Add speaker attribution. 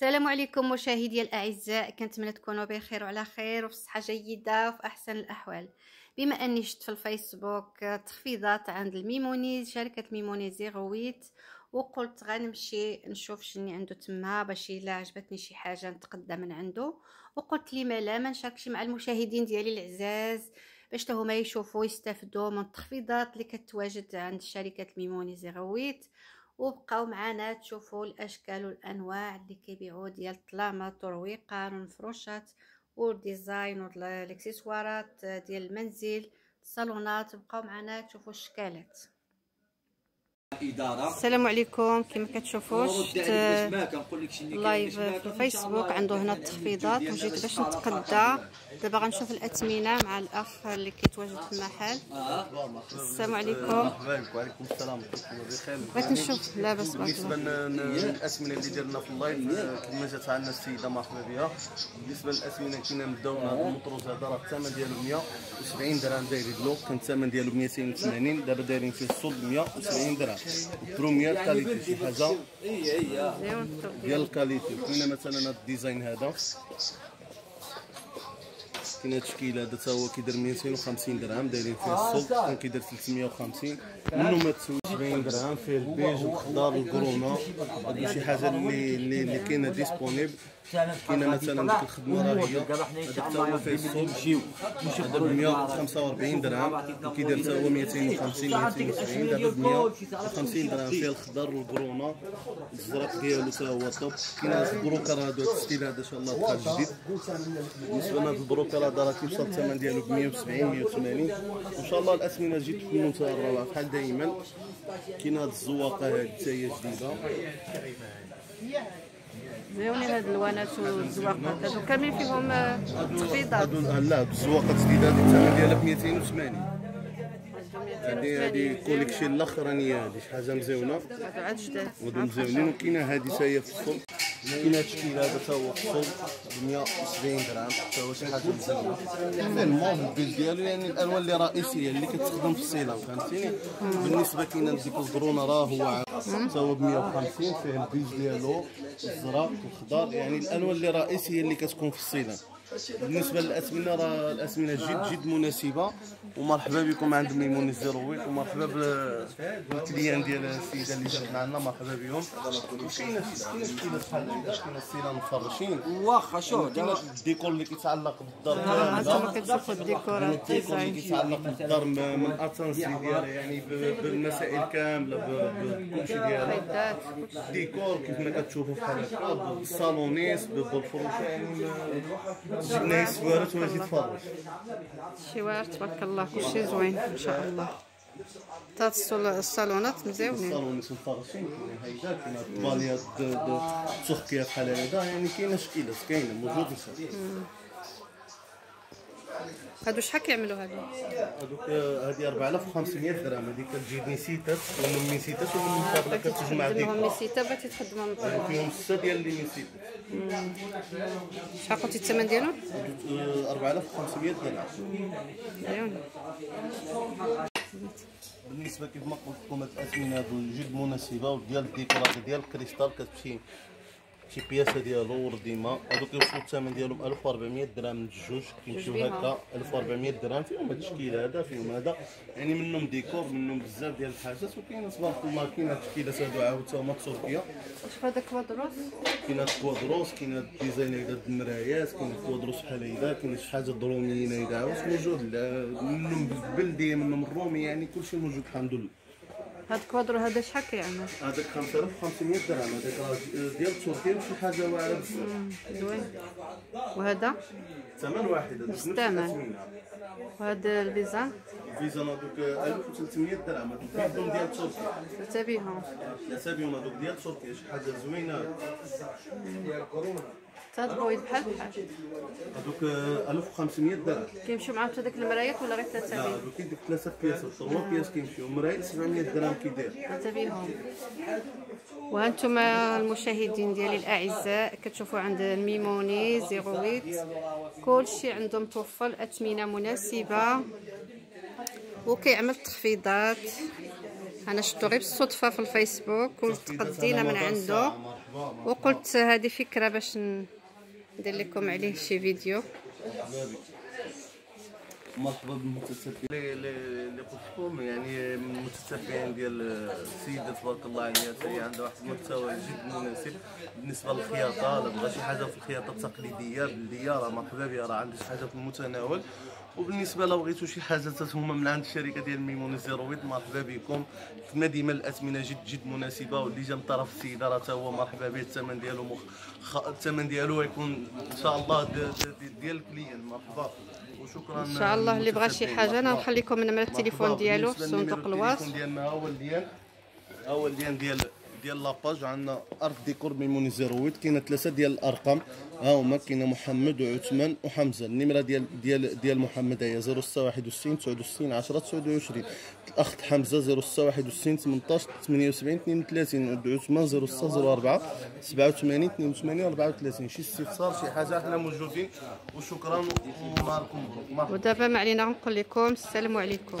Speaker 1: السلام عليكم مشاهدي الأعزاء. كنتمنى تكونوا بخير وعلى خير وفي صحة جيدة وفي أحسن الأحوال. بما أني شفت في الفيسبوك تخفيضات عند الميمونيز شركة ميمونيز zéro huit وقلت غنمشي نشوف شني عنده تما باش إلا عجبتني شي حاجة نتقدى من عنده. وقلت لي ما لا ما نشاركش مع المشاهدين ديالي العزاز باش هما يشوفوا يستافدوا من التخفيضات اللي كتواجد عند شركة الميموني zéro huit وبقاو معنا تشوفوا الأشكال والأنواع اللي كيبيعوا ديال الطلامات والرويقان والمفروشات وال design والأكسسوارات ديال المنزل الصالونات. بقاو معنا تشوفوا الشكالات. السلام عليكم كما كتشوفوا شفت live في الفيسبوك عنده هنا التخفيضات وجيت باش نتقدى. دابا غنشوف الأثمنة مع الأخ اللي كيتواجد في المحل. السلام عليكم.
Speaker 2: وعليكم السلام بخير
Speaker 1: بغيت نشوف. لاباس
Speaker 2: بالنسبة للأثمنة اللي درنا في ال live كما جات عندنا السيدة مرحبا بها بالنسبة للأثمنة كنا نبداو هذا المطروز هذا راه الثمن ديالو 170 درهم دايرين له. كان الثمن ديالو 280 دابا دايرين فيه الصوب 170 درهم. première qualité شي حاجة ديال ال qualité كاينة مثلا هذا ال design هذا كاين هذا الشكل هذا حتى هو كيدير 250 درهم دايرين فيه الصوب كان كيدير 350 منه ما تسويش 70 درهم فيه البيج والخضار وال grenat هذه شي حاجة اللي اللي, كاينة disponible كاينة مثلا ديك الخدمة راه هي هذا حتى هو فيه الصوب هذا ب 145 درهم. كيدير حتى هو 250 270 دابا ب 150 درهم. فيه الخضر وال grenat الزرق ديالو حتى هو توب كاين هذا ال brocart هذا ال style هذا إن شاء الله دخل جديد. بالنسبة لهذا ال brocart هذا راه كيوصل الثمن ديالو ب 170 180 وان شاء الله الاثمنه جيت في المنتهى بحال دائما كاين هاد الزواقة هادي حتى هي جديدة.
Speaker 1: زيوني هاد الوانات والزواقات. هادو كاملين فيهم تخفيضات
Speaker 2: لا الزواقه الجديدة هادي الثمن ديالها ب 280 هادي هادي collection الأخرانية هادي شي حاجة مزيونة.
Speaker 1: هادو عاد جداد.
Speaker 2: مزيونين وكاينة هادي حتى هي في الصوب كاين هاد الشكل هذا حتى هو الصوب ب 170 درهم حتى هو شي حاجة مزيونه فيه الموف البيل ديالو يعني الالوان اللي رئيسيه اللي كتخدم في السيلان فهمتيني بالنسبة كاين ديك ال grenat راه هو حتى هو ب 150 فيه البيج ديالو الزرق والخضر يعني الالوان اللي رئيسيه اللي كتكون في السيلان بالنسبة للاثمنه راه الاثمنه جد جد مناسبة. ومرحبا بكم عند ميمون الزيرويت ومرحبا بالكليان ديال السيدة اللي جات معنا. مرحبا بهم. وكاينه كاينة كاينة بحال هكا كاينة السيله مفرشين.
Speaker 3: واخا شو
Speaker 2: كاينة الديكور اللي كيتعلق بالدار
Speaker 1: هانتوما كتشوفوا الديكور
Speaker 2: الديكور اللي كيتعلق بالدار من أتانسي ديالها يعني بالمسائل كاملة بكلشي ديالها. الديكور كيف ما كتشوفوا بحال هكا بالصالونيس بالفروشه يعني جبنا سوارت واجي تفرج.
Speaker 1: الشوار تبارك الله كلشي زوين إن شاء الله. تا الصالونات مزيونين.
Speaker 2: الصالونيس مفرشين كاين هيدا كاين الطباليات تسخكيه بحال هكا يعني كاينة شكيلات كاينة موجود السوق
Speaker 1: هادو شحال كيعملوا هادو؟
Speaker 2: هذوك هذه 4500 درهم. هذيك كتجي ميسيتات ومن ميسيتات ومن فضلة كتجمع
Speaker 1: تخدمهم
Speaker 2: ديكور
Speaker 1: ميسيتا بغيتي تخدمهم
Speaker 2: هادو فيهم سته ديال لي ميسيتات
Speaker 1: شحال قلتي الثمن ديالهم؟
Speaker 2: 4500 درهم.
Speaker 1: مزيون
Speaker 2: بالنسبة كيف ما قلت لكم هاد الاثمنه هادو جد مناسبة وديال الديكورات ديال الكريستال كتمشي شي بياسه ديالو ورديمه هادو كيوصلوا الثمن ديالهم 1400 درهم من الجوج كيمشيو. هكا 1400 درهم فيهم هاد التشكيل هذا فيهم هذا يعني منهم ديكور منهم بزاف ديال الحاجات وكاين تبارك الله كاين هاد التشكيلات هادو عاود هما تركيا
Speaker 1: شوف هذا cuadros
Speaker 2: كاين هاد ال cuadros كاين هاد ال design هيدا د المرايات كاين ال cuadros بحال هيدا كاين شي حاجة دروميين عاود موجود منهم بالبلديه منهم الرومي يعني كلشي موجود الحمد لله
Speaker 1: هاد ال cuadro هذا شحال كيعمل
Speaker 2: هذاك 5500 درهم هذاك ديال تركيا وشي حاجة واعرة بزاف.
Speaker 1: زوين وهذا؟
Speaker 2: ثمن واحد نفس
Speaker 1: الثمن. وهذا الفيزان
Speaker 2: فيزا هذوك 1300 درهم هذوك ديال تركيا.
Speaker 1: ثلاثة بيهم
Speaker 2: ثلاثة بهم هذوك ديال تركيا شي حاجة زوينة.
Speaker 1: تا هاد البويض بحال بحال.
Speaker 2: هذوك 1500 درهم.
Speaker 1: كيمشيو معاهم حتى داك المرايات ولا غير
Speaker 2: لا
Speaker 1: ثلاثة بيهم
Speaker 2: هذوك كيدير ثلاثة بياسات ثلاثة pièces كيمشيو. مرايل 700 درهم كيدير
Speaker 1: ثلاثة بيهم وهانتم المشاهدين ديالي الأعزاء كتشوفوا عند الميموني زيرويت كلشي عندهم توفر الاثمنه مناسبة. وكيعمل تخفيضات. أنا شفتو غير بالصدفة في الفيسبوك وتقدينا من عنده. وقلت هذه فكرة باش ندير لكم عليه شي فيديو.
Speaker 2: مرحبا بالمتتبعين اللي قلت لكم يعني من المتتبعين ديال السيده تبارك الله عليها هي عندها واحد المحتوى جد مناسب بالنسبة للخياطة. الا بغى شي حاجة في الخياطة التقليدية بلدية راه مرحبا بها راه عندها شي حاجة في المتناول. وبالنسبة لو بغيتو شي حاجة هما من عند الشركة ديال ميمون زيرويت مرحبا بكم. كما ديما الاثمنه جد جد مناسبة واللي جا من طرف السيدة راه هو مرحبا به الثمن ديالو مخ... خ... الثمن ديالو يكون إن شاء الله ديال ال client. مرحبا.
Speaker 1: وشكرا إن شاء الله اللي بغى شي حاجة أنا نخليكم نمره التليفون ديالو في صندوق الوصف.
Speaker 2: التليفون ديالنا هو ديال هو ديال ديال ديال la page عندنا Art Décor ميموني 08 كاينة ثلاثة ديال الأرقام. ها هما كاينة محمد وعثمان وحمزة. النمرة ديال ديال ديال محمد هي 0661 69 10 29 الأخت حمزة 0661 18 78 32 عثمان 0604 87 82 34 شي استفسار شي حاجة؟ حنا موجودين. وشكرا ونهاركم
Speaker 1: ودابا ما علينا نقول لكم السلام عليكم.